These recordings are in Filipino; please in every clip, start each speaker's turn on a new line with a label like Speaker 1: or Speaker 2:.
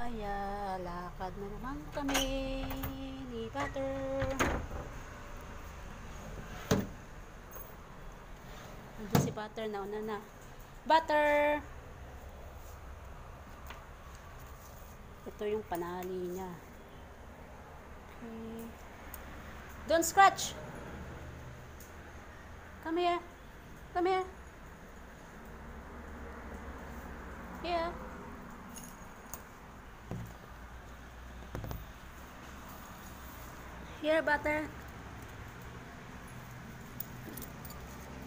Speaker 1: Aya, lakad na naman kami ni Butter. Nandun si Butter, nauna na. Butter! Ito yung panali niya. Okay. Don't scratch! Come here. Come here. Here. Here, butter.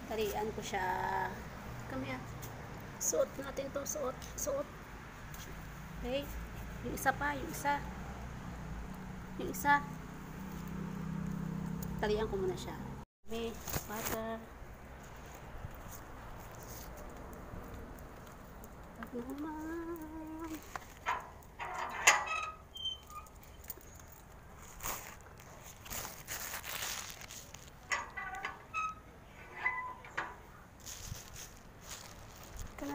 Speaker 1: Tarian ko siya. Come here. Suot natin to. Suot. Suot. Okay. Yung isa pa. Yung isa. Yung isa. Talian ko muna siya. Okay. Butter. Wag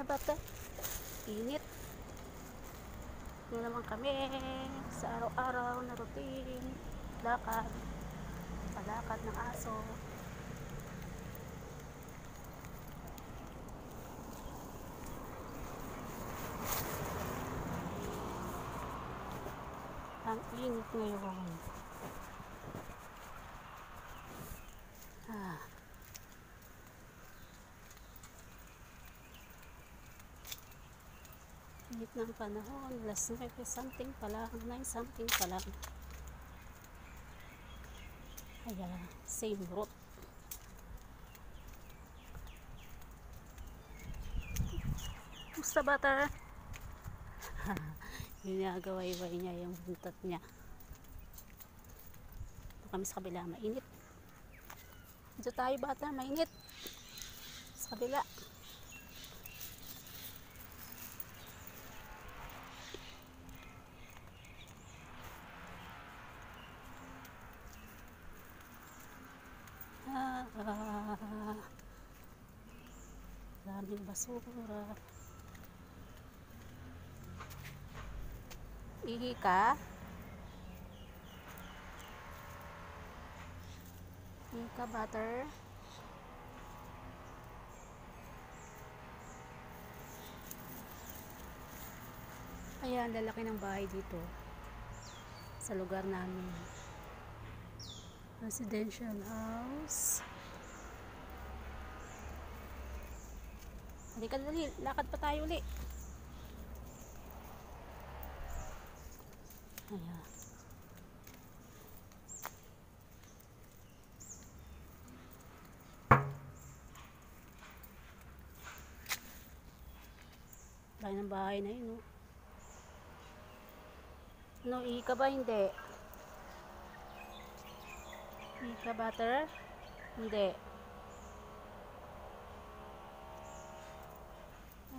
Speaker 1: bata? Init. Yun naman kami sa araw-araw na routine. Lakad. Palakad ng aso. Ang init ngayon. Ah. Init ng panahon. Last 9 something pa lang. 9 something pa lang. Kaya, same route. Musta butter? Ginagaway-way niya yung buntot niya. Ito kami sa kabila, mainit. Dito tayo bata, mainit. Sa kabila. Ah, ah, daming basura. Ihi ka? Ihi ka, butter? Ayan, lalaki ng bahay dito. Sa lugar namin. Residential house. Halika dali, lakad pa tayo uli. Ayan. Bahay ng bahay na yun, oh. Ano, ihi ka ba? Hindi. Ihi ka, butter? Hindi.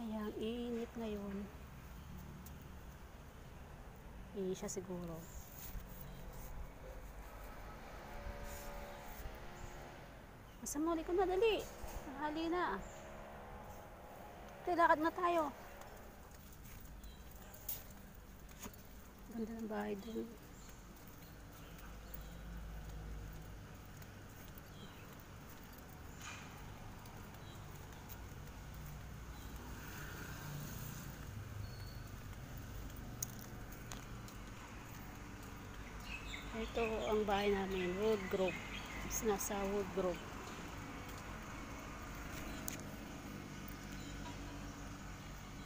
Speaker 1: Ayan, init ngayon. Ihi siya siguro. Basta muli ko na, dali. Mahali na. Ate, lakad na tayo. Ganda ng bahay dun. Ito ang bahay namin, Wood Grove. Nasa Wood Grove.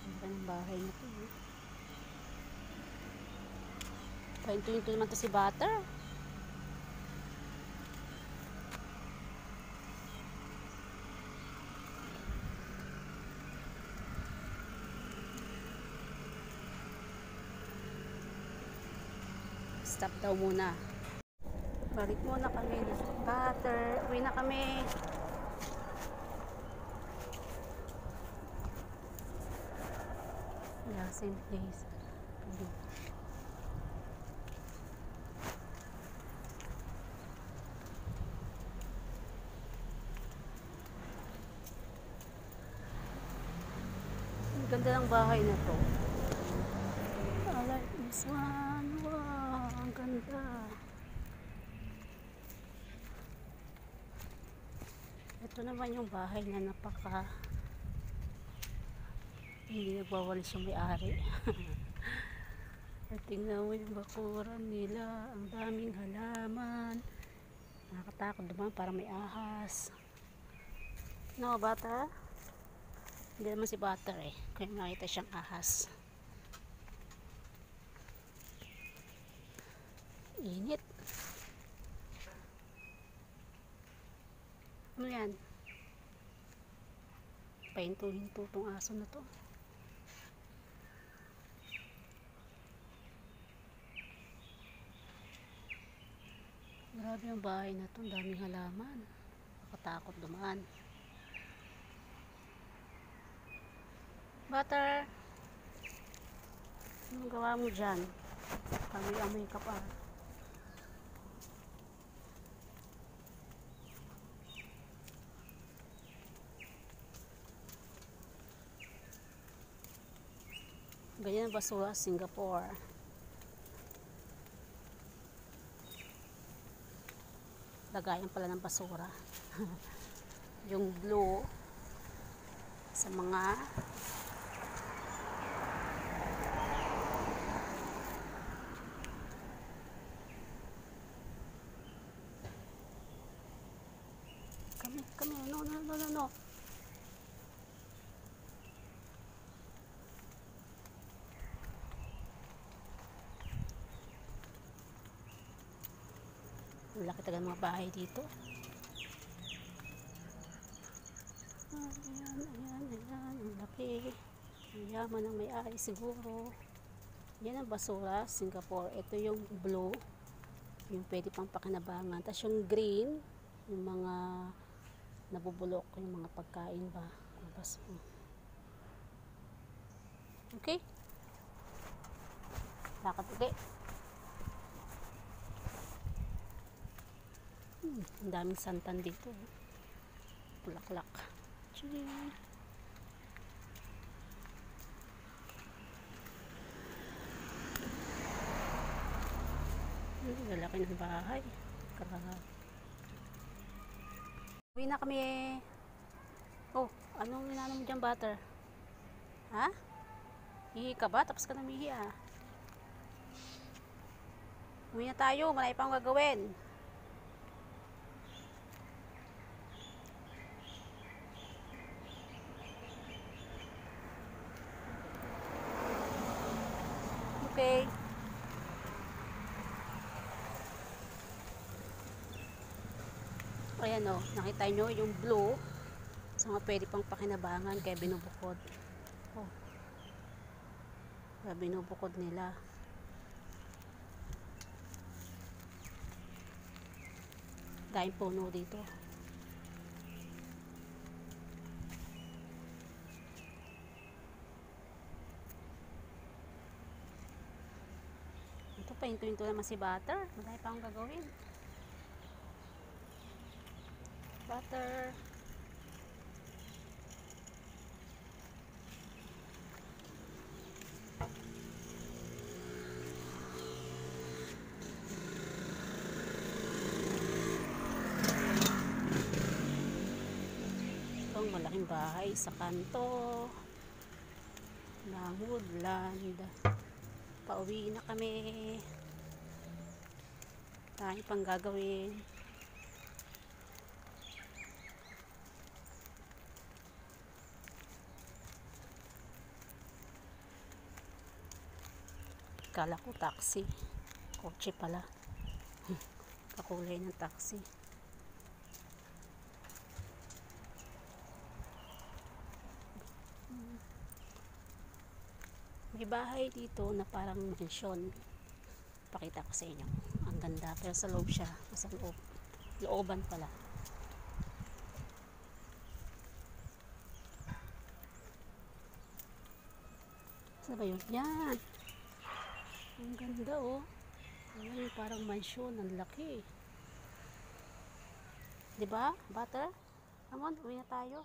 Speaker 1: Ganda ng bahay na to. eh. Pahintuin to naman to si Butter. Stop daw muna. Balik muna kami Butter. Uwi na kami. Yeah, same place. Ang ganda ng bahay na to. I like This one, wow, ang ganda. Ito naman yung bahay na napaka hindi nagwawalis yung may-ari. At tingnan mo yung bakuran nila. Ang daming halaman. Nakakatakot naman parang may ahas. No, butter? Hindi naman si butter eh. Kaya makita siyang ahas. Init. Ano yan? Pahinto-hinto tong aso na to. Grabe ang bahay na to. Ang daming halaman. Nakatakot dumaan. Butter! Anong gawa mo dyan? Amoy-amoy ka pa. Ganyan basura Singapore. Lagayan pala ng basura. yung blue sa mga kami, kami, no, no, no, no, no. Ang laki talaga mga bahay dito. Ayan, ayan, ayan. Ang laki. Ang yaman ng may-ari siguro. Yan ang basura, Singapore. Ito yung blue. Yung pwede pang pakinabangan. Tapos yung green, yung mga nabubulok, yung mga pagkain ba. Ang bas- Okay? Lakad ulit. Hmm, ang daming santan dito. oh. Bulaklak. Ching. Hmm, lalaki ng bahay. Grabe. Uwi na kami. Oh, anong inano mo dyan, butter? Ha? Hihi ka ba? Tapos ka namihi ah. Uwi na tayo. Malay pang gagawin. Okay. Ayan o, nakita nyo yung blue. So nga pwede pang pakinabangan kaya binubukod. Oh. Kaya binubukod nila. Dahil puno dito. Ito pa, hinto-hinto naman si Butter. Madami pa akong gagawin. Butter. Itong malaking bahay sa kanto ng woodland. Pauwi na kami. Tayo pang gagawin. Kala ko taxi. Kotse pala. Kakulay ng taxi. May bahay dito na parang mansion. Pakita ko sa inyo. Ganda. Pero sa loob siya. Sa loob. Looban pala. Saan ba yun? Yan. Ang ganda oh. Ayan, parang mansion. Ang laki. Diba? Butter? Come on, uwi na tayo.